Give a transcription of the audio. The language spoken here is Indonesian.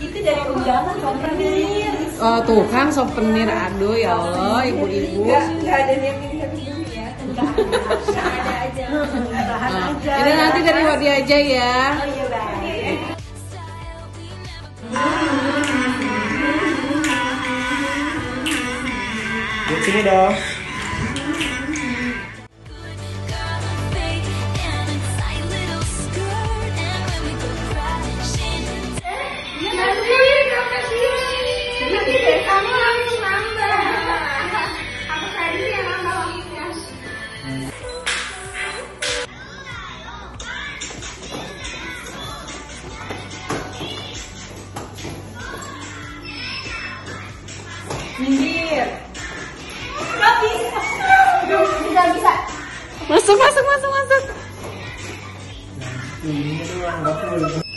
Itu dari undangan souvenir. Oh tuh kan souvenir aduh ya Allah ibu-ibu. Enggak, ada yang ini ya. Ada aja. Bahan Nah, aja. ini nanti dari Wadi aja ya. Oh iya, baik. Di sini dong. Minggir. Bisa bisa. Masuk masuk masuk masuk. Ini nggak full.